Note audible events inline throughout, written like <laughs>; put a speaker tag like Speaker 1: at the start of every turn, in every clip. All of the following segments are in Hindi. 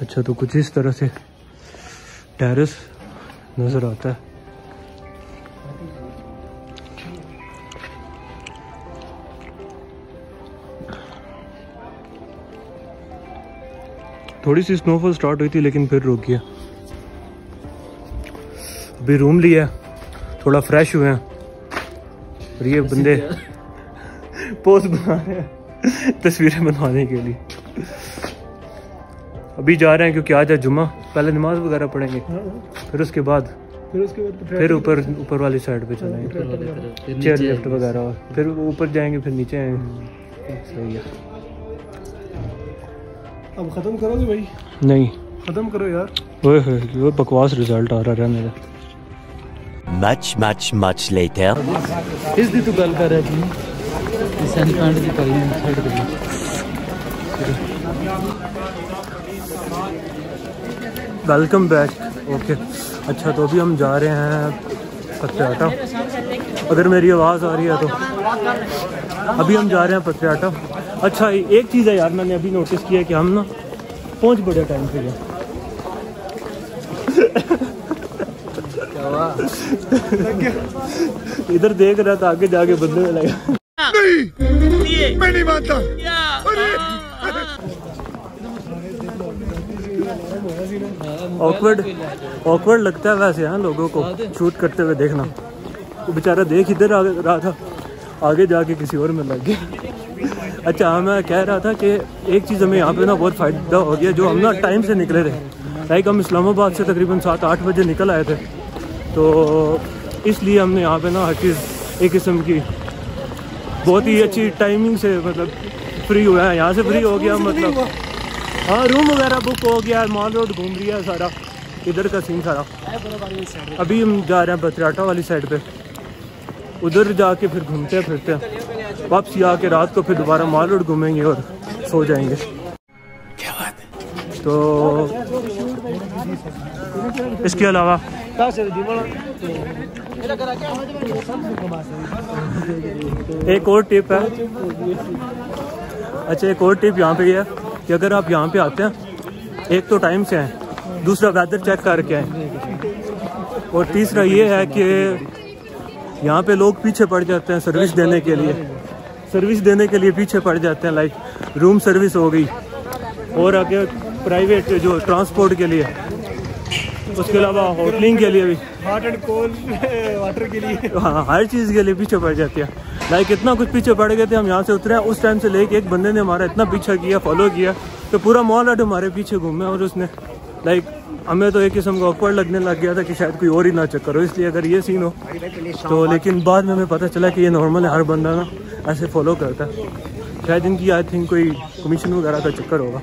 Speaker 1: अच्छा तो कुछ इस तरह से टेरेस नज़र आता है। थोड़ी सी स्नोफॉल स्टार्ट हुई थी लेकिन फिर रुक गया। अभी रूम लिया थोड़ा फ्रेश हुए हैं। और ये बंदे पोज <laughs> बना रहे हैं तस्वीरें बनवाने के लिए। अभी जा रहे हैं क्योंकि आज है जुम्मा पहले नमाज वगैरह पढ़ेंगे फिर उसके बाद
Speaker 2: फिर उसके बाद
Speaker 1: फिर ऊपर ऊपर वाली साइड पे चलेंगे चेयर लिफ्ट वगैरह फिर ऊपर जाएंगे फिर नीचे आएंगे सही है
Speaker 2: अब खत्म करोगे भाई
Speaker 1: नहीं
Speaker 2: खत्म करो यार
Speaker 1: ओए होए वो बकवास रिजल्ट आ रहा रहने दे
Speaker 3: Much, much, much later.
Speaker 4: ਇਸ ਦੀ ਤੂੰ ਗੱਲ ਕਰ ਰਿਹਾ ਸੀ ਸੈਂਡ ਪੈਂਟ ਦੀ ਕਰੀ ਸਾਈਡ ਤੇ
Speaker 1: वेलकम बैक ओके अच्छा तो अभी हम जा रहे हैं पत्रियाटा। अगर मेरी आवाज़ आ रही है तो। अभी हम जा रहे हैं पत्रियाटा। अच्छा एक चीज़ है यार, मैंने अभी नोटिस किया कि हम ना पहुँच बड़े टाइम पे गए। इधर देख रहा था, आगे जाके बंदे में लगा। ऑकवर्ड ऑकवर्ड लगता है वैसे हाँ लोगों को शूट करते हुए देखना। वो बेचारा देख इधर आ रहा था, आगे जाके किसी और में लग गया। अच्छा हाँ मैं कह रहा था कि एक चीज़ हमें यहाँ पे ना बहुत फ़ायदा हो गया, जो हम ना टाइम से निकले थे। लाइक हम इस्लामाबाद से तकरीबन सात आठ बजे निकल आए थे। तो इसलिए हमने यहाँ पे ना हर चीज़ एक किस्म की बहुत ही अच्छी टाइमिंग से मतलब फ्री हुआ है। यहाँ से फ्री हो गया मतलब हाँ रूम वगैरह बुक हो गया मॉल रोड घूम लिया है सारा। इधर का सीन सारा। अभी हम जा रहे हैं बतराटा वाली साइड पे। उधर जाके फिर घूमते हैं फिरते हैं। वापसी आके रात को फिर दोबारा मॉल रोड घूमेंगे और सो जाएँगे। क्या बात है? तो इसके अलावा एक और टिप है। अच्छा एक और टिप यहाँ पे है। कि अगर आप यहाँ पे आते हैं एक तो टाइम से आए दूसरा वेदर चेक करके आए और तीसरा ये है कि यहाँ पे लोग पीछे पड़ जाते हैं सर्विस देने के लिए। सर्विस देने के लिए पीछे पड़ जाते हैं लाइक रूम सर्विस हो गई। और आगे प्राइवेट जो ट्रांसपोर्ट के लिए उसके अलावा होटलिंग के लिए भी।
Speaker 2: हॉट एंड कोल्ड वाटर के लिए।
Speaker 1: हाँ हर चीज़ के लिए पीछे पड़ जाती है। लाइक इतना कुछ पीछे पड़ गए थे, हम यहाँ से उतरे हैं। उस टाइम से लेके एक बंदे ने हमारा इतना पीछा किया फॉलो किया तो पूरा मॉल अड हमारे पीछे घूमे और उसने। लाइक हमें तो एक किस्म का ऑकवर्ड लगने लग गया था कि शायद कोई और ही ना चक्कर हो इसलिए अगर ये सीन हो तो लेकिन बाद में हमें पता चला कि ये नॉर्मल है, हर बंदा ना ऐसे फॉलो करता है। शायद इनकी आई थिंक कोई कमीशन वगैरह का चक्कर होगा।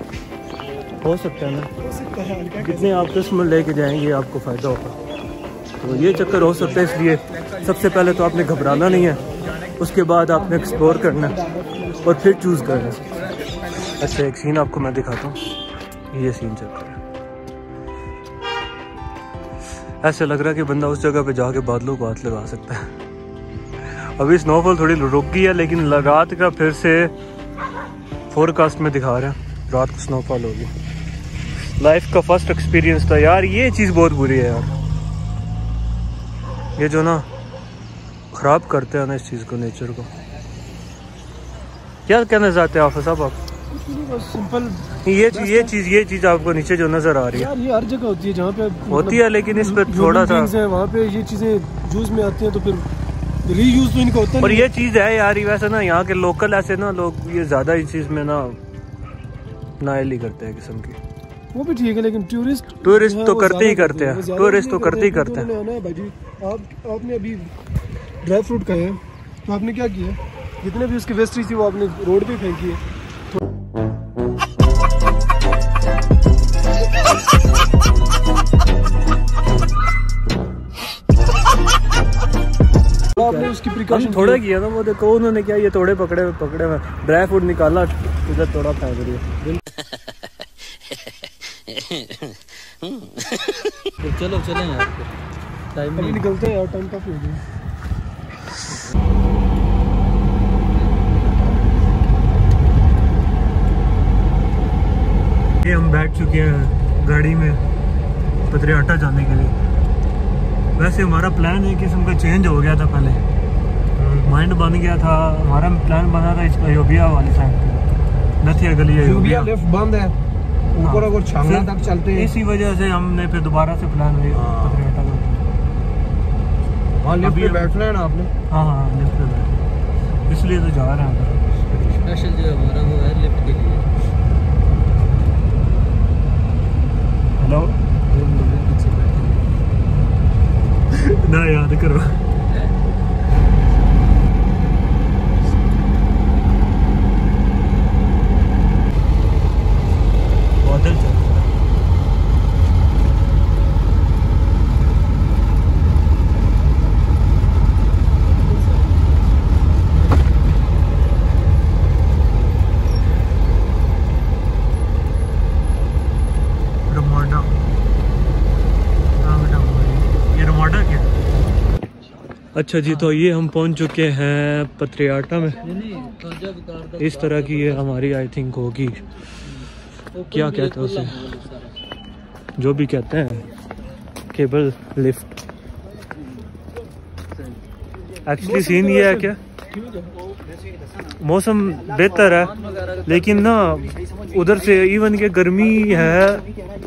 Speaker 1: हो सकता है ना? कितने आप कस्टमर लेके जाएँगे, आपको फ़ायदा होगा। तो ये चक्कर हो सकता है, इसलिए सबसे पहले तो आपने घबराना नहीं है। उसके बाद आपने एक्सप्लोर करना और फिर चूज़ करना। अच्छा एक सीन आपको मैं दिखाता हूँ। ये सीन चल रहा है। ऐसे लग रहा है कि बंदा उस जगह पे जाके बादलों को हाथ लगा सकता है। अभी स्नोफॉल थोड़ी रुक गई है, लेकिन रात का फिर से फोरकास्ट में दिखा रहे हैं। रात को स्नोफॉल होगी। लाइफ का फ़र्स्ट एक्सपीरियंस था। यार, ये चीज़ बहुत बुरी है यार। ये जो ना ख़राब करते हैं ना इस चीज़ को नेचर को। क्या कहना चाहते हैं आप साहब आप?
Speaker 2: सिंपल।
Speaker 1: ये चीज़ ये चीज़ ये चीज़ आपको नीचे जो नज़र आ रही है।
Speaker 2: यार ये हर जगह होती है जहाँ पे
Speaker 1: होती है लेकिन इस पे थोड़ा सा
Speaker 2: वहाँ पे ये चीज़ें यूज़ में आती हैं तो फिर रीयूज तो इनका होता
Speaker 1: और ये चीज़ है यार वैसे ना यहाँ के लोकल ऐसे ना लोग ये ज़्यादा इस चीज़ में ना नाइल ही करते हैं किस्म की।
Speaker 2: वो भी ठीक है लेकिन टूरिस्ट
Speaker 1: टूरिस्ट तो करते ही करते हैं। टूरिस्ट तो करते ही करते हैं।
Speaker 2: है आपने अभी ड्राई फ्रूट खाए हैं। तो आपने क्या किया? जितने भी उसकी वेस्टेज थी वो आपने रोड पे फेंकी है। तो आपने उसकी प्रिकॉशन
Speaker 1: थोड़ा किया। था वो देखो उन्होंने क्या ये थोड़े पकड़े पकड़े हुए। ड्राई फ्रूट निकाला इधर थोड़ा दिया
Speaker 4: तो चलो चलें यार टाइम
Speaker 2: निकलते हैं यार टाइम काफ़ी हो गया।
Speaker 1: ये हम बैठ चुके हैं गाड़ी में पत्रियाटा जाने के लिए। वैसे हमारा प्लान एक किस्म का चेंज हो गया था पहले। माइंड बन गया था हमारा प्लान बना था इस अयोबिया वाली साइड पे। नथिया गली अयोबिया
Speaker 2: लिफ्ट बंद है। ऊपर अगर छांगला तक चलते हैं।
Speaker 1: इसी वजह से हमने फिर दोबारा से प्लान
Speaker 2: हाँ। हाँ लिफ्ट पे बैठना है ना आपने?
Speaker 1: हाँ हाँ लिफ्ट पे बैठना। इसलिए तो जा रहे हैं
Speaker 4: स्पेशल जो हमारा वो है लिफ्ट के लिए।
Speaker 1: हेलो
Speaker 4: मुझे <laughs>
Speaker 1: ना याद करो बादल चल रहा है। रमाडा हाँ बेटा ये रमाडा क्या अच्छा जी तो ये हम पहुँच चुके हैं पत्रियाटा में। इस तरह की ये हमारी आई थिंक होगी। क्या कहते हैं उसे? जो भी कहते हैं। Cable lift. एक्चुअली सीन ये है क्या? मौसम बेहतर है, लेकिन ना, उधर से इवन के गर्मी है,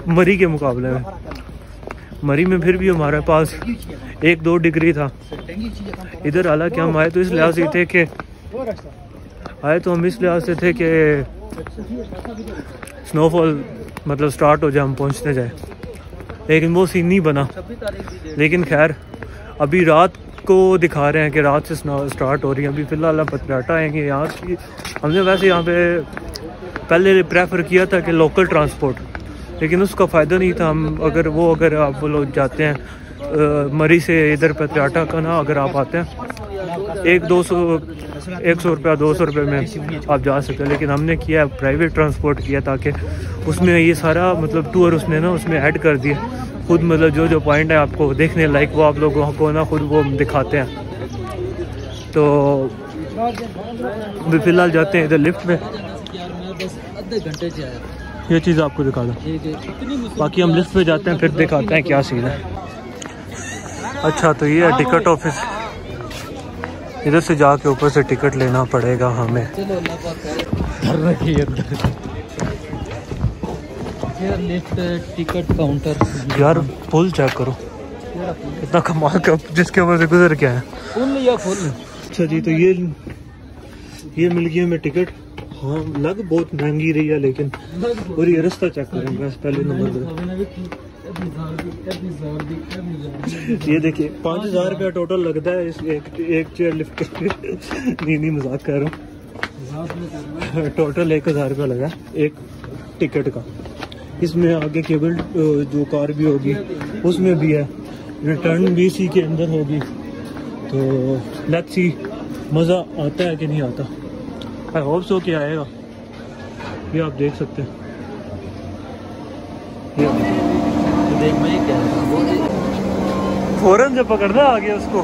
Speaker 1: मरी के मुकाबले में। मरी में फिर भी हमारे पास एक दो डिग्री था। इधर हालाँकि हम आए तो इस लिहाज से थे कि आए तो हम इस लिहाज से थे कि स्नोफॉल मतलब स्टार्ट हो जाए, हम पहुँचने जाए। लेकिन वो सीन नहीं बना। लेकिन खैर, अभी रात को दिखा रहे हैं कि रात से स्नो स्टार्ट हो रही है। अभी फ़िलहाल हम पतराटा आएँगे यहाँ हमने वैसे यहाँ पे पहले प्रेफर किया था कि लोकल ट्रांसपोर्ट लेकिन उसका फ़ायदा नहीं था। हम अगर वो, अगर आप लोग जाते हैं मरी से इधर पतराटा का ना, अगर आप आते हैं, एक दो सौ, एक सौ रुपया, दो सौ रुपये में आप जा सकते हैं। लेकिन हमने किया प्राइवेट ट्रांसपोर्ट किया ताकि उसमें ये सारा मतलब टूर उसने ना, उसमें ऐड कर दिया खुद मतलब जो जो पॉइंट है आपको देखने लायक, वो आप लोगों को ना खुद वो दिखाते हैं। तो फ़िलहाल जाते हैं इधर लिफ्ट में ये चीज़ आपको दिखा दूँ।
Speaker 4: है
Speaker 1: बाकी हम लिफ्ट पे जाते हैं फिर दिखाते हैं क्या सीन है। अच्छा तो ये है टिकट ऑफ़िस। इधर से जाके ऊपर से टिकट लेना पड़ेगा हमें।
Speaker 4: Ticket counter.
Speaker 1: यार फुल चेक करो। इतना कमाल का जिसके ऊपर से गुजर के आए
Speaker 4: फुल या फुल?
Speaker 1: अच्छा जी तो ये ये मिल गई हमें टिकट। हाँ लग बहुत महँगी रही है, लेकिन और ये रास्ता चेक करें बस, पहले नंबर पे ये देखिए, पाँच हज़ार रुपया टोटल लगता है, इस एक एक चेयर लिफ्ट के नहीं नहीं, मज़ाक कर रहा हूँ। टोटल एक हज़ार रुपया लगा, एक टिकट का। इसमें आगे केबल जो कार भी होगी, उसमें भी है। रिटर्न भी इसी के अंदर होगी। तो लेट्स सी मज़ा आता है कि नहीं आता? आई होप सो कि आएगा। ये आप देख सकते हैं।
Speaker 4: क्या
Speaker 1: फ़ौरन से पकड़ना आ गया उसको।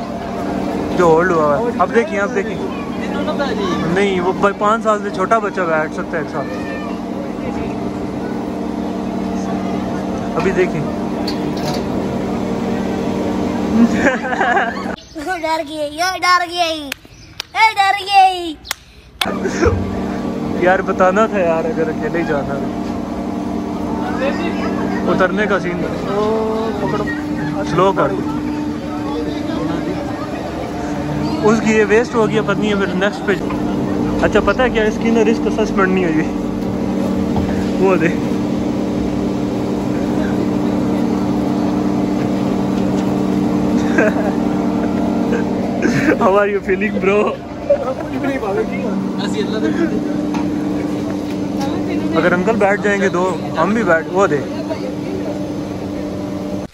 Speaker 1: जो होल्ड हुआ है। अब देखिए अब देखिए। नहीं, वो पाँच साल से छोटा बच्चा बैठ सकता है एक साथ अभी देखिए। <laughs>
Speaker 5: डर गई डर गई। डर गई।
Speaker 1: यार बताना था यार अगर अकेले ही जाना है। उतरने का सीन पकड़ो। स्लो कर। उसकी ये वेस्ट हो गया पत्नी है फिर नेक्स्ट पे। अच्छा पता है क्या? इसकी ना रिस्क असेसमेंट नहीं हुई वो दे। <laughs> How are you feeling, bro? अगर अंकल बैठ जाएँगे दो हम भी बैठ वो दे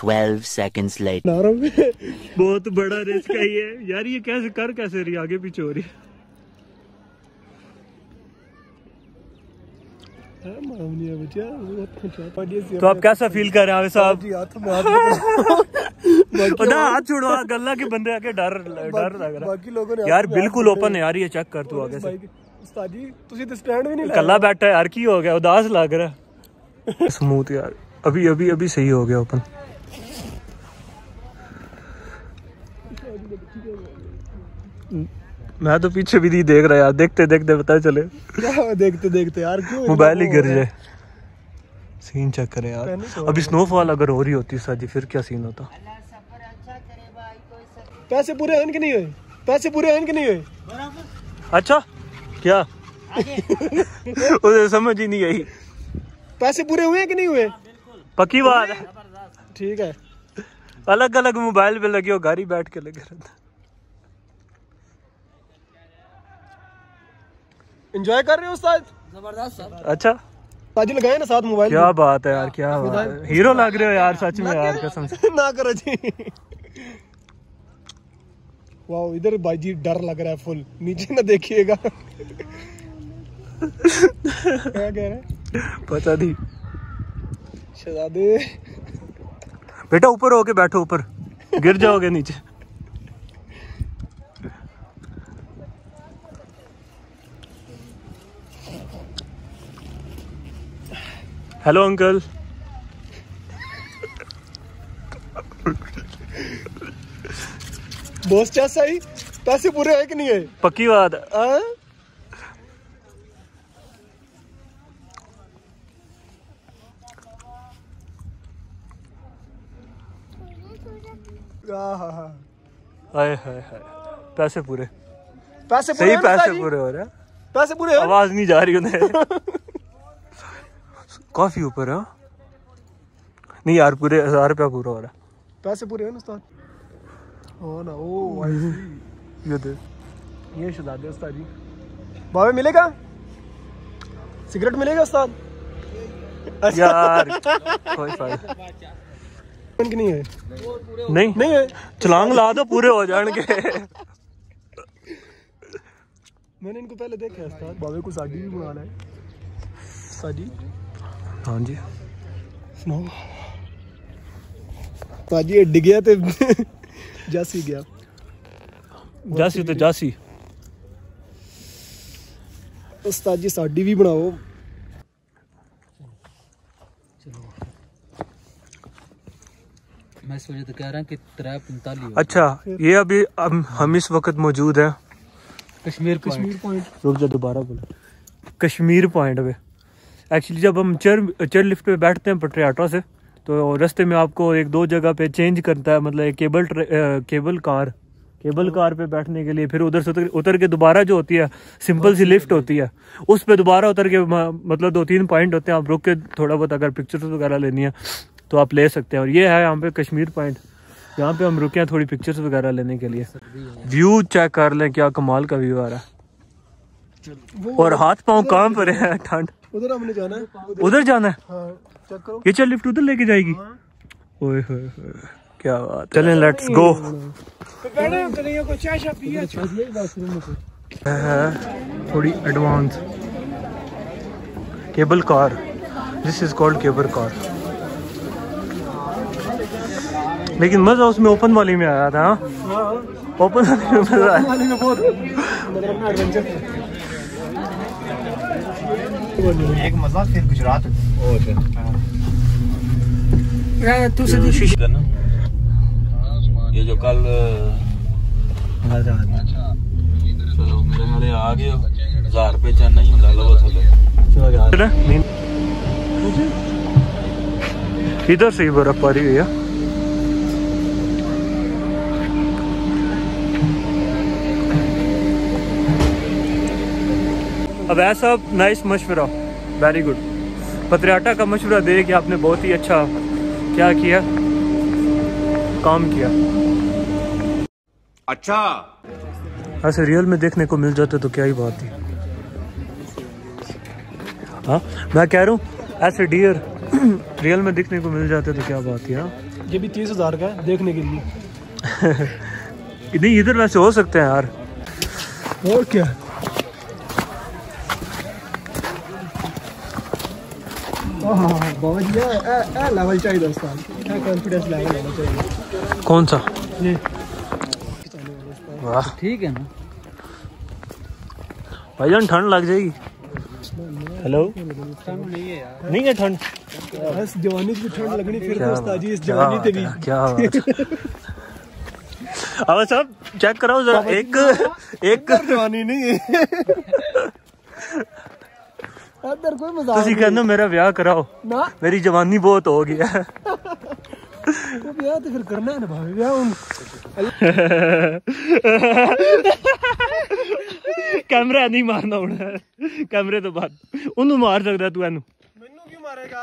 Speaker 3: 12 seconds later.
Speaker 1: बहुत बड़ा रिस्क है ये। यार ये कैसे कर कैसे रही आगे पीछे हो रही है। तो आप कैसा फील कर रहे हैं साहब?
Speaker 2: जी हाथ में हाथ
Speaker 1: ना हाथ छोड़ो गल्ला के बंदे आके डर डर लग रहा
Speaker 2: बाकी लोगों ने
Speaker 1: है यार बिल्कुल ओपन है यार ये चेक कर तू आगे से
Speaker 2: उस्ताद जी ਤੁਸੀਂ ਤੇ ਸਟੈਂਡ ਵੀ ਨਹੀਂ
Speaker 1: कल्ला बैठा है यार की हो गया उदास लग रहा है स्मूथ यार अभी अभी अभी सही हो गया ओपन मैं तो पीछे भी नहीं देख रहा यार देखते देखते पता चले
Speaker 2: क्या देखते देखते यार क्यों
Speaker 1: मोबाइल ही गिर जाए सीन चेक करें यार।
Speaker 2: तो
Speaker 1: अभी स्नोफॉल अगर हो रही होती साजी फिर क्या सीन होता?
Speaker 2: पैसे पूरे हैं कि नहीं हुए। पैसे पूरे हैं कि नहीं हुए।
Speaker 1: अच्छा क्या? <laughs> उसे समझ ही नहीं आई।
Speaker 2: पैसे पूरे हुए कि नहीं हुए?
Speaker 1: पक्की बात है।
Speaker 2: ठीक है।
Speaker 1: अलग अलग मोबाइल पे लगे हो गाड़ी बैठ के लगे रहता
Speaker 2: एंजॉय कर रहे हो उस्ताद ज़बरदस्त
Speaker 1: अच्छा।
Speaker 2: ताजी लगाए ना साथ मोबाइल
Speaker 1: क्या बात है यार क्या बात है। हीरो लग रहे हो यार सच में यार कसम से।
Speaker 2: ना करो जी। वाह इधर भाई डर लग रहा है फुल। नीचे ना देखिएगा। क्या कह रहे
Speaker 1: पता नहीं।
Speaker 2: शहजादे।
Speaker 1: बेटा ऊपर होके बैठो ऊपर। गिर जाओगे नीचे। हेलो अंकल
Speaker 2: बॉस चाचा ही पैसे पूरे है कि नहीं है?
Speaker 1: पक्की बात। है?
Speaker 2: हाँ? आहा,
Speaker 1: हाय हाय हाय। पैसे पूरे।
Speaker 2: पैसे पूरे
Speaker 1: सही पैसे पूरे हो रहे हैं।
Speaker 2: पैसे पूरे
Speaker 1: आवाज़ नहीं जा रही उन्हें। <laughs> काफ़ी ऊपर है? नहीं यार पूरे हज़ार रुपया पूरा हो रहा है।
Speaker 2: पैसे पूरे हैं उस्ताद? ओ ना ओ भाई
Speaker 1: ये दे
Speaker 2: ये शहजादे उस्ताद जी। बाबे मिलेगा? सिगरेट मिलेगा उस्ताद?
Speaker 1: यार <laughs> कोई फ़ायदा
Speaker 2: नहीं। है।
Speaker 1: नहीं।
Speaker 2: नहीं है?
Speaker 1: छलांग ला दो पूरे हो जाएँगे।
Speaker 2: मैंने इनको पहले देखा है उस्ताद। बाबे को साजी भी बनाना है। साजी
Speaker 1: हाँ जी
Speaker 2: सुनाओ ताजी ये डिग गया ते जासी गया
Speaker 1: जासी तो जासी
Speaker 2: उस्ताद जी साडी भी बनाओ
Speaker 4: मैं सोचे तो कह रहा कि त्रै पैंताली
Speaker 1: अच्छा ये अभी हम, हम इस वक्त मौजूद हैं
Speaker 4: कश्मीर
Speaker 2: कश्मीर पॉइंट
Speaker 1: रुक जा दोबारा बोले कश्मीर पॉइंट पे एक्चुअली जब हम चेयर चेयर लिफ्ट पे बैठते हैं पटरियाटा से तो रास्ते में आपको एक दो जगह पे चेंज करता है मतलब एक cable tray- cable car cable car पे बैठने के लिए फिर उधर से उतर, उतर के दोबारा जो होती है सिंपल सी लिफ्ट होती है उस पे दोबारा उतर के मतलब दो तीन पॉइंट होते हैं आप रुक के थोड़ा बहुत अगर पिक्चर्स वगैरह लेनी है तो आप ले सकते हैं। और ये है यहाँ पे कश्मीर पॉइंट यहाँ पे हम रुके हैं थोड़ी पिक्चर्स वगैरह लेने के लिए। व्यू चेक कर लें क्या कमाल का व्यू आ रहा है। और हाथ पाँव काम पर है ठंड?
Speaker 2: उधर हमने जाना है।
Speaker 1: उधर जाना है?
Speaker 2: हाँ चेक करो।
Speaker 1: ये चल लिफ्ट उधर लेके जाएगी। ओए होए क्या बात चलें लेट्स गो थोड़ी advance cable car this is called cable car लेकिन मज़ा उसमें ओपन वाली में आया था ओपन वाली में मज़ा आया
Speaker 2: वाली में बहुत मतलब अपना एडवेंचर
Speaker 6: एक मज़ा फिर गुजरात।
Speaker 1: हाँ।
Speaker 7: हाँ, ये जो कल चलो मेरे हाले आ गए हज़ार रुपये ही लो
Speaker 1: इधर से ही बर्फबारी हुई है। अब ऐसा नाइस मशवरा वेरी गुड पत्रियाटा का मशवरा दे कि आपने बहुत ही अच्छा क्या किया? काम किया।
Speaker 6: अच्छा।
Speaker 1: ऐसे रियल में देखने को मिल जाते तो क्या ही बात थी। हाँ मैं कह रहा हूँ ऐसे डियर रियल में दिखने को मिल जाते तो क्या बात थी हाँ?
Speaker 2: ये भी तीस हज़ार का है देखने के लिए। <laughs>
Speaker 1: नहीं इधर वैसे हो सकते हैं यार।
Speaker 2: और क्या? लेवल चाहिए दोस्तों। कॉन्फिडेंस लेवल चाहिए?
Speaker 1: कौन सा?
Speaker 2: ये।
Speaker 1: वाह।
Speaker 4: ठीक है ना?
Speaker 1: भाईजान ठंड लग जाएगी। हेलो नहीं है ठंड।
Speaker 2: बस जवानी की ठंड लगनी फिर
Speaker 1: क्या
Speaker 2: तो जी इस जवानी ते भी।
Speaker 1: क्या अब साहब चेक कराओ जरा एक एक
Speaker 2: जवानी नहीं है अंदर कोई मजाक
Speaker 1: ਤੁਸੀਂ ਕਹਿੰਦੇ ਮੇਰਾ ਵਿਆਹ ਕਰਾਓ
Speaker 2: ना
Speaker 1: ਮੇਰੀ ਜਵਾਨੀ ਬਹੁਤ ਹੋ ਗਈ ਹੈ
Speaker 2: तो ब्याह तो फिर करना है ना भाभी ब्याह उन
Speaker 1: ਕੈਮਰਾ ਨਹੀਂ ਮਾਰਨਾ ਹੁਣ ਕੈਮਰੇ ਤੋਂ ਬਾਅਦ ਉਹਨੂੰ ਮਾਰ ਸਕਦਾ ਤੂੰ ਇਹਨੂੰ
Speaker 2: मैनू क्यों मारेगा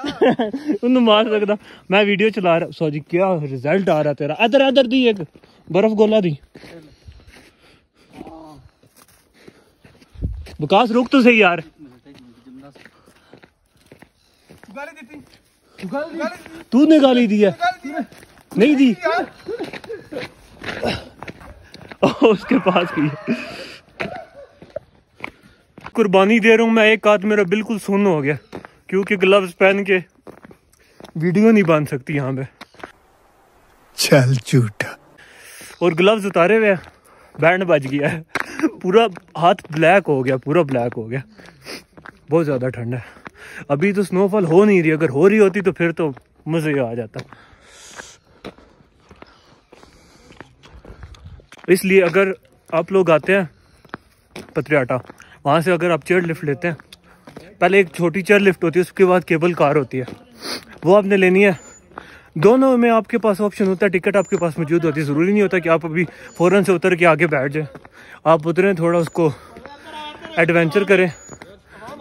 Speaker 1: ਉਹਨੂੰ ਮਾਰ ਸਕਦਾ ਮੈਂ ਵੀਡੀਓ ਚਲਾ ਰਿਹਾ ਸੌਜੀ ਕੀ ਰਿਜ਼ਲਟ ਆ ਰਿਹਾ ਤੇਰਾ ਇਧਰ ਇਧਰ ਦੀ ਇੱਕ ਬਰਫ ਗੋਲਾ ਦੀ ਵਿਕਾਸ ਰੁਕ ਤੂੰ ਸਹੀ ਯਾਰ तूने गाली दी। है। नहीं दी। <laughs> उसके पास की कुर्बानी दे रहा हूँ मैं एक हाथ मेरा बिल्कुल सुन हो गया क्योंकि ग्लव्स पहन के वीडियो नहीं बाँध सकती यहाँ पे।
Speaker 2: चल झूठा।
Speaker 1: और ग्लव्स उतारे हुए बैंड बज गया है। पूरा हाथ ब्लैक हो गया पूरा ब्लैक हो गया। बहुत ज़्यादा ठंड है। अभी तो स्नोफॉल हो नहीं रही, अगर हो रही होती तो फिर तो मज़े आ जाता। इसलिए अगर आप लोग आते हैं पत्रियाटा, वहाँ से अगर आप चेयर लिफ्ट लेते हैं, पहले एक छोटी चेयर लिफ्ट होती है, उसके बाद केबल कार होती है। वो आपने लेनी है। दोनों में आपके पास ऑप्शन होता है टिकट आपके पास मौजूद होती है। ज़रूरी नहीं होता कि आप अभी फ़ौरन से उतर के आगे बैठ जाए। आप उतरें, थोड़ा उसको एडवेंचर करें।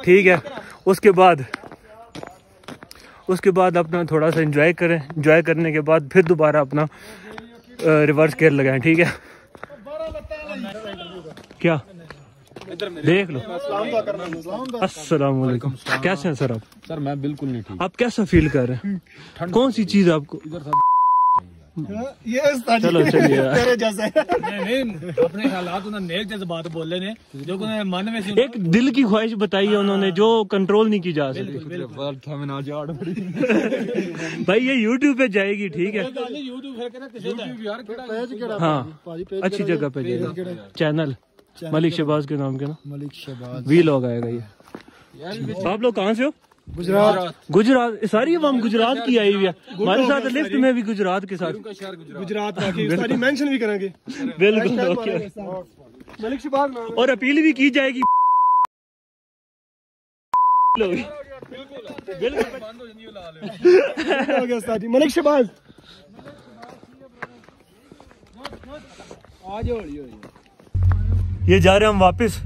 Speaker 1: ठीक है। उसके बाद उसके बाद अपना थोड़ा सा इंजॉय करें। इंजॉय करने के बाद फिर दोबारा अपना रिवर्स गेयर लगाएँ ठीक है? क्या? देख लो। वालेकुम कैसे हैं सर आप?
Speaker 7: सर मैं बिल्कुल नहीं ठीक।
Speaker 1: आप कैसा फील कर रहे हैं? कौन सी चीज़ आपको
Speaker 2: ये
Speaker 1: चलो चलिए। <laughs>
Speaker 2: तेरे जैसे।
Speaker 4: नहीं अपने हालात उन्होंने नेक जज्बात बोले ने जो उन्होंने मन में से
Speaker 1: एक दिल की ख्वाहिश बताई है उन्होंने जो कंट्रोल नहीं की जा सकती <laughs> भाई ये यूट्यूब पे जाएगी ठीक है।
Speaker 4: है का
Speaker 1: हाँ अच्छी जगह पे जाएगी। चैनल मलिक शहबाज के नाम के ना।
Speaker 2: मलिक शहबाज।
Speaker 1: वी लॉग आएगा ये आप लोग कहाँ से हो?
Speaker 2: गुजरात।
Speaker 1: गुजरात। सारी हम गुजरात की आई हुई है। हमारे साथ लिफ्ट में भी गुजरात के साथ।
Speaker 2: गुजरात जी मेंशन भी करेंगे।
Speaker 1: बिल्कुल। और अपील भी की जाएगी।
Speaker 2: है। हो गया उस्ताद मलिक शहबाज
Speaker 1: ये जा रहे हम वापस।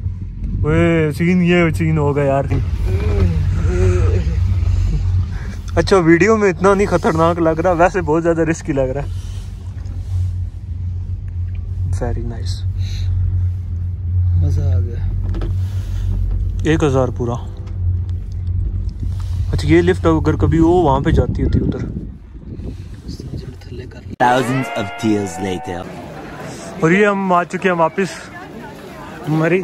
Speaker 1: ओए सीन ये सीन होगा यार। अच्छा वीडियो में इतना नहीं खतरनाक लग रहा वैसे बहुत ज़्यादा रिस्की लग रहा है। वेरी नाइस
Speaker 4: मज़ा आ गया।
Speaker 1: एक हज़ार पूरा। अच्छा ये लिफ्ट अगर कभी वो वहाँ पे जाती होती उधर।
Speaker 3: Thousands of tears later.
Speaker 1: और ये हम आ चुके हैं वापस। मरी।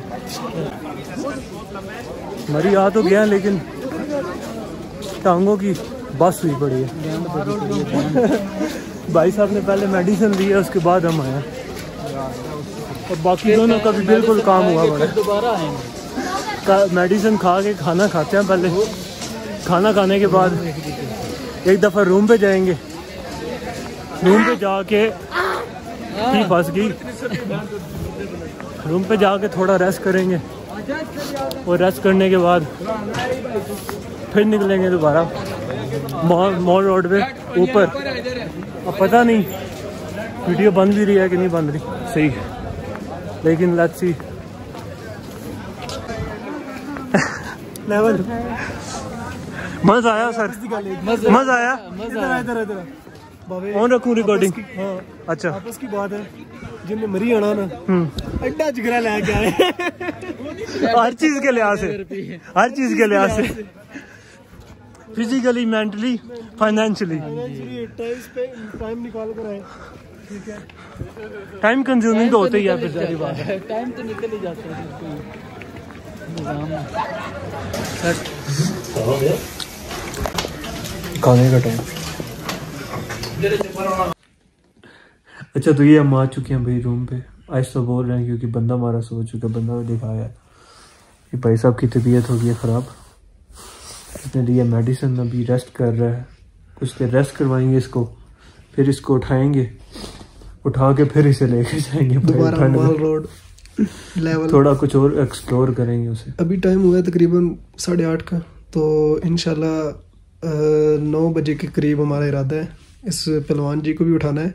Speaker 1: मरी आ तो गया लेकिन टांगों की बस हुई पड़ी है। भाई साहब ने पहले मेडिसिन ली है, उसके बाद हम आए और बाकी दोनों का भी बिल्कुल काम हुआ बड़ा। मेडिसिन खा के खाना खाते हैं पहले। खाना खाने के बाद एक दफ़ा रूम पे जाएँगे। रूम पे जाके ही फंस गई। रूम पे जाके थोड़ा रेस्ट करेंगे। और रेस्ट करने के बाद फिर निकलेंगे दोबारा। मॉल मॉल रोड पे ऊपर। अब पता नहीं वीडियो बंद भी रही है कि नहीं बंद रही। सही है। लेकिन लेट्स सी लेवल मज़ा आया सर मज़ा आया।
Speaker 2: इधर इधर इधर
Speaker 1: ऑन रखूँ रिकॉर्डिंग
Speaker 2: हाँ।
Speaker 1: अच्छा।
Speaker 2: आपस की बात है। जिनने मरी आना ना
Speaker 1: हम्म।
Speaker 2: जिगरा लेके आए।
Speaker 1: हर चीज़ के लिहाज से। हर चीज़ के लिहाज से। <laughs> फिजिकली मेंटली फाइनेंशियली
Speaker 2: टाइम निकाल कर आए। ठीक है?
Speaker 1: टाइम कंज्यूमिंग तो होता ही है फिर सारी बात। है
Speaker 4: टाइम तो निकल ही जाता है
Speaker 1: खाने का टाइम अच्छा तो ये हम आ चुके हैं भाई रूम पे। आज तो बोल रहे हैं क्योंकि बंदा हमारा सो चुका है बंदा दिखाया। है कि भाई साहब की तबीयत हो गई है ख़राब। इसने लिया मेडिसिन अभी रेस्ट कर रहा है। कुछ देर रेस्ट करवाएँगे इसको फिर इसको उठाएँगे। उठा के फिर इसे लेके जाएँगे
Speaker 2: रोड लेवल
Speaker 1: थोड़ा कुछ और एक्सप्लोर करेंगे उसे।
Speaker 2: अभी टाइम हुआ है तकरीबन साढ़े आठ का तो इनशाला नौ बजे के करीब हमारा इरादा है। इस पहलवान जी को भी उठाना है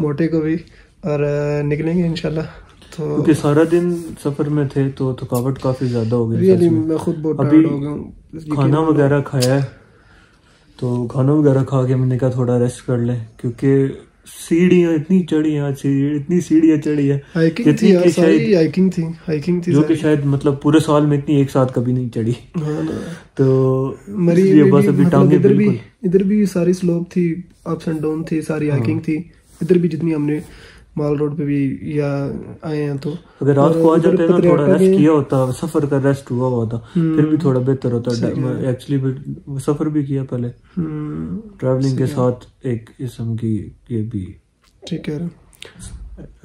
Speaker 2: मोटे को भी और निकलेंगे इनशाला। तो
Speaker 1: क्योंकि सारा दिन सफ़र में थे तो थकावट काफ़ी ज़्यादा हो गई
Speaker 2: रियली
Speaker 1: मैं।
Speaker 2: खुद बहुत
Speaker 1: अभी
Speaker 2: हो गया
Speaker 1: खाना। वगैरह खाया है तो खाना वगैरह खा के मैंने कहा थोड़ा रेस्ट कर लें क्योंकि सीढ़ियाँ इतनी चढ़ी हैं आज सीढ़ी इतनी सीढ़ियाँ चढ़ी है।
Speaker 2: हाइकिंग थी यार
Speaker 1: कि
Speaker 2: सारी
Speaker 1: शायद
Speaker 2: हाइकिंग थी हाइकिंग थी
Speaker 1: जो कि शायद मतलब पूरे साल में इतनी एक साथ कभी नहीं चढ़ी।
Speaker 2: हाँ
Speaker 1: तो
Speaker 2: मरी में
Speaker 1: बस अभी
Speaker 2: मतलब
Speaker 1: टांगे
Speaker 2: इधर भी इधर भी सारी स्लोप थी अप्स एंड डाउन थी सारी
Speaker 1: हाँ।
Speaker 2: हाइकिंग थी। इधर भी जितनी हमने माल रोड पे भी या आए हैं तो।
Speaker 1: अगर रात को आ जाते ना
Speaker 2: पतरेटा
Speaker 1: थोड़ा रेस्ट किया होता सफ़र का रेस्ट हुआ हुआ था
Speaker 2: हम्म।
Speaker 1: फिर भी थोड़ा बेहतर होता। एक्चुअली सफ़र भी किया पहले।
Speaker 2: हम्म,
Speaker 1: ट्रैवलिंग के साथ एक किस्म की ये भी।
Speaker 2: ठीक है।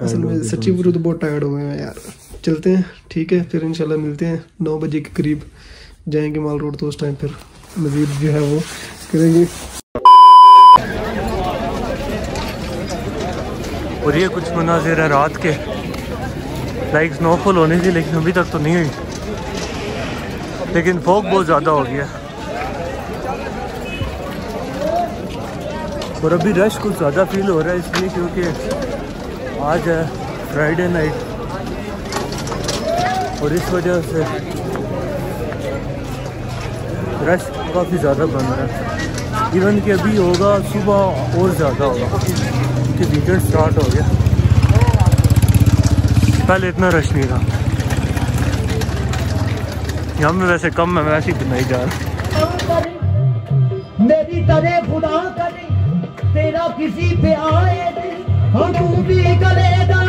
Speaker 2: असल में सच्ची बुरू तो बहुत टायर्ड हो गए हैं यार। चलते हैं ठीक है फिर इंशाल्लाह मिलते हैं। नौ बजे के करीब जाएँगे माल रोड तो उस टाइम फिर मजीद जो है वो करेंगे।
Speaker 1: और ये कुछ मनाजिर है रात के। लाइक स्नोफॉल होनी थी, लेकिन अभी तक तो नहीं हुई। लेकिन फॉग बहुत ज़्यादा हो गया और अभी रश कुछ ज़्यादा फील हो रहा है इसलिए क्योंकि आज है फ्राइडे नाइट और इस वजह से रश काफ़ी ज़्यादा बन रहा है। इवन कि अभी होगा, सुबह और ज़्यादा होगा। कि वीकेंड स्टार्ट हो गया। पहले इतना रश नहीं था। यहाँ में वैसे कम है, वैसे ही नहीं जा रहा
Speaker 8: मेरी तरह खुदा करे, तेरा किसी पे आए हम भी गलेगा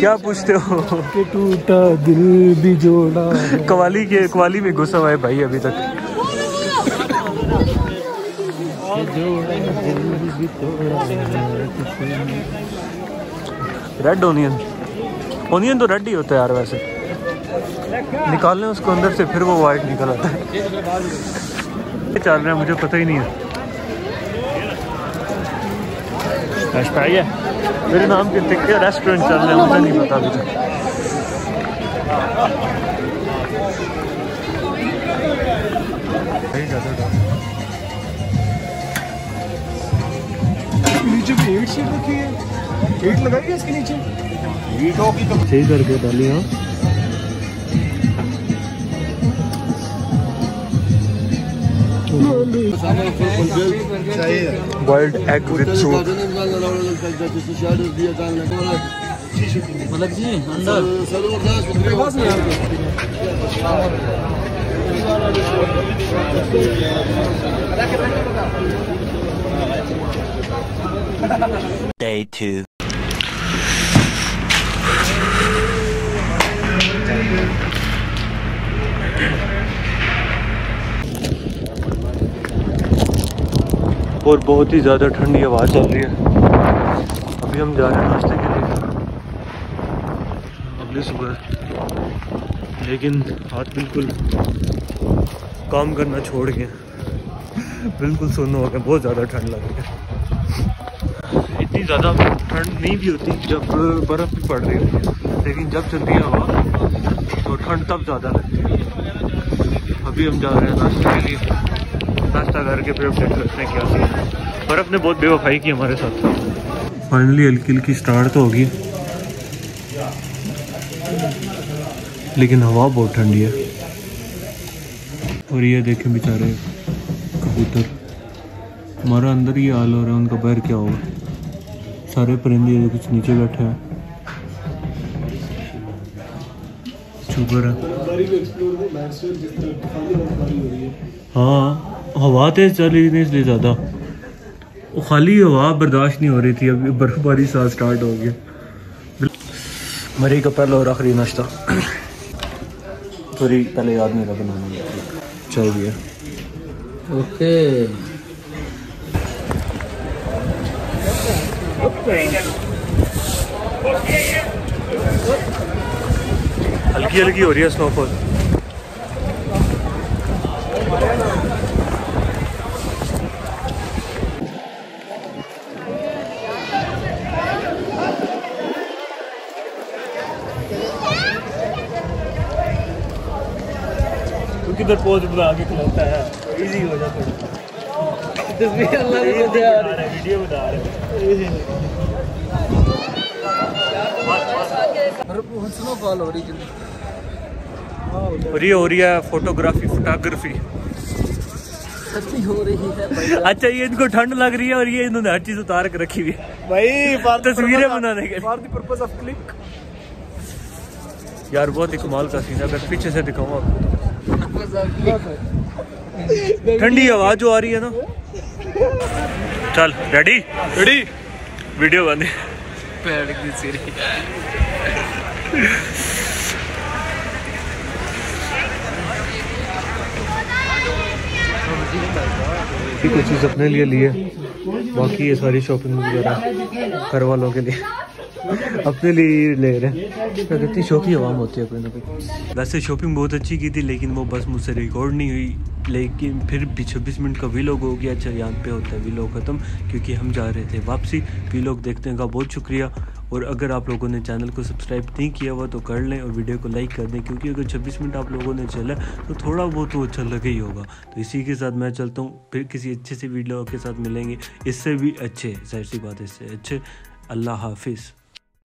Speaker 1: क्या पूछते हो?
Speaker 2: कि टूटा दिल भी जोड़ा।
Speaker 1: कवाली के कवाली में घुसा हुआ है भाई अभी तक। रेड ओनियन ओनियन तो रेड ही होता है यार वैसे। निकालने उसको अंदर से फिर वो वाइट निकल आता है। चल रहा है मुझे पता ही नहीं है। मेरे नाम के टिक के रेस्टोरेंट चल रहे हैं मुझे नहीं पता अभी
Speaker 2: नीचे भी एट सीट रखी है। एट लगाई है इसके नीचे?
Speaker 1: ईटों की तो सही करके डाली हाँ। बॉइल्ड एग विद सूप
Speaker 4: मतलब जी अंदर
Speaker 3: Day 2.
Speaker 1: और बहुत ही ज़्यादा ठंडी हवा चल रही है। अभी हम जा रहे हैं नाश्ते के लिए। अगली सुबह। लेकिन हाथ बिल्कुल काम करना छोड़ के बिल्कुल सुन्न हो गया बहुत ज़्यादा ठंड लग रही है। इतनी ज़्यादा ठंड नहीं भी होती जब बर्फ़ भी पड़ रही होती है। लेकिन जब चलती है हवा तो ठंड तब ज़्यादा लगती है। अभी हम जा रहे हैं नाश्ते के लिए। नाश्ता करके फिर अपडेट करते हैं क्या है। बर्फ़ ने बहुत बेवफाई की हमारे साथ। फाइनली हल्की हल्की स्टार्ट तो होगी। लेकिन हवा बहुत ठंडी है। और ये देखें बेचारे कबूतर। हमारा अंदर ही हाल हो रहा है, उनका बाहर क्या होगा? सारे परिंदे कुछ नीचे बैठे हैं। शुक्र है हाँ हवा तेज चल रही थी इसलिए ज़्यादा। वो खाली हवा बर्दाश्त नहीं हो रही थी अभी बर्फबारी साथ स्टार्ट हो गया। मरी का पहला और आखिरी नाश्ता। सॉरी पहले याद नहीं रहा बनाना चाय भी है
Speaker 4: ओके।
Speaker 1: हल्की हल्की हो रही है स्नोफॉल किधर पोज बना के खिलाता है? इजी हो जाता है
Speaker 4: तस्वीर अल्लाह ने दे आ रही
Speaker 1: वीडियो बना रहे।
Speaker 4: हो
Speaker 1: हो। रही है फोटोग्राफी फोटोग्राफी
Speaker 4: सच्ची हो रही है
Speaker 1: अच्छा ये इनको ठंड लग रही है और ये इन्होंने हर चीज़ उतार के रखी हुई है।
Speaker 2: भाई
Speaker 1: तस्वीरें बनाने के लिए।
Speaker 2: For the purpose of click
Speaker 1: यार बहुत ही कमाल का सीन है। अगर पीछे से दिखाऊँ आपको ठंडी हवा जो आ रही है ना। चल रेडी रेडी वीडियो बंद
Speaker 4: पैर की सीरी
Speaker 1: कुछ चीज़ अपने लिए लिए बाकी ये सारी शॉपिंग वगैरह घर वालों के लिए अपने लिए ले रहे हैं। कितनी शौकी आवाम होती है कोई ना कोई। वैसे शॉपिंग बहुत अच्छी की थी लेकिन वो बस मुझसे रिकॉर्ड नहीं हुई। लेकिन फिर भी छब्बीस मिनट का वीलॉग हो गया अच्छा यहाँ पे होता है वीलॉग ख़त्म क्योंकि हम जा रहे थे वापसी। वीलॉग देखने का बहुत शुक्रिया। और अगर आप लोगों ने चैनल को सब्सक्राइब नहीं किया हुआ तो कर लें और वीडियो को लाइक कर दें, क्योंकि अगर 26 मिनट आप लोगों ने चला तो थोड़ा बहुत तो अच्छा लगे ही होगा। तो इसी के साथ मैं चलता हूँ, फिर किसी अच्छे से वीडियो के साथ मिलेंगे। इससे भी अच्छे, ज़ाहिर सी बात इससे अच्छे। अल्लाह हाफिज़।